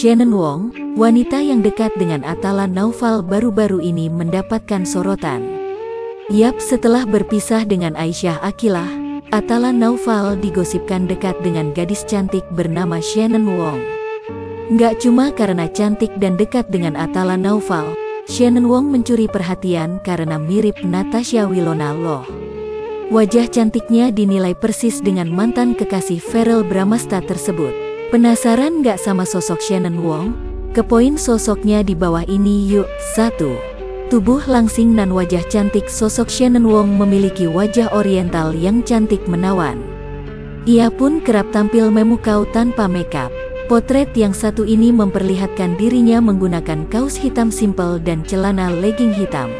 Shannon Wong, wanita yang dekat dengan Atala Naufal baru-baru ini mendapatkan sorotan. Yap, setelah berpisah dengan Aisyah Akilah, Atala Naufal digosipkan dekat dengan gadis cantik bernama Shannon Wong. Nggak cuma karena cantik dan dekat dengan Atala Naufal, Shannon Wong mencuri perhatian karena mirip Natasha Wilona loh. Wajah cantiknya dinilai persis dengan mantan kekasih Ferel Bramasta tersebut. Penasaran nggak sama sosok Shannon Wong? Ke poin sosoknya di bawah ini yuk. 1. Tubuh langsing dan wajah cantik sosok Shannon Wong memiliki wajah oriental yang cantik menawan. Ia pun kerap tampil memukau tanpa makeup. Potret yang satu ini memperlihatkan dirinya menggunakan kaos hitam simpel dan celana legging hitam.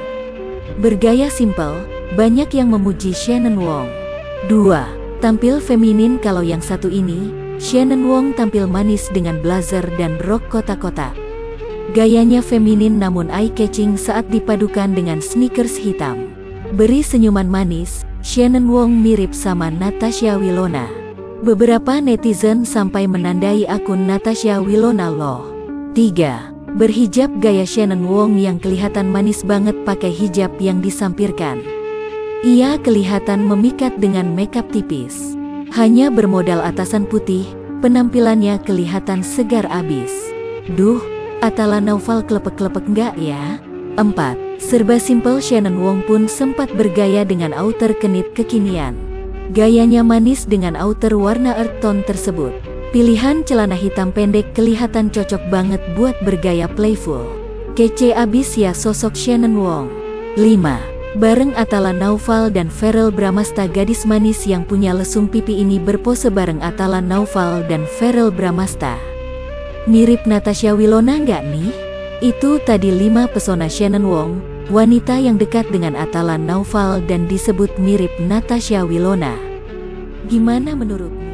Bergaya simpel, banyak yang memuji Shannon Wong. 2. Tampil feminin kalau yang satu ini, Shannon Wong tampil manis dengan blazer dan rok kotak-kotak. Gayanya feminin namun eye-catching saat dipadukan dengan sneakers hitam. Beri senyuman manis, Shannon Wong mirip sama Natasha Wilona. Beberapa netizen sampai menandai akun Natasha Wilona loh. 3. Berhijab gaya Shannon Wong yang kelihatan manis banget pakai hijab yang disampirkan. Ia kelihatan memikat dengan makeup tipis. Hanya bermodal atasan putih, penampilannya kelihatan segar abis. Duh, Atala Naufal klepek-klepek nggak ya? 4. Serba simple Shannon Wong pun sempat bergaya dengan outer kenit kekinian. Gayanya manis dengan outer warna earth tone tersebut. Pilihan celana hitam pendek kelihatan cocok banget buat bergaya playful. Kece abis ya sosok Shannon Wong. 5. Bareng Atala Naufal dan Ferel Bramasta gadis manis yang punya lesung pipi ini berpose bareng Atala Naufal dan Ferel Bramasta. Mirip Natasha Wilona nggak nih? Itu tadi lima pesona Shannon Wong, wanita yang dekat dengan Atala Naufal dan disebut mirip Natasha Wilona. Gimana menurutmu?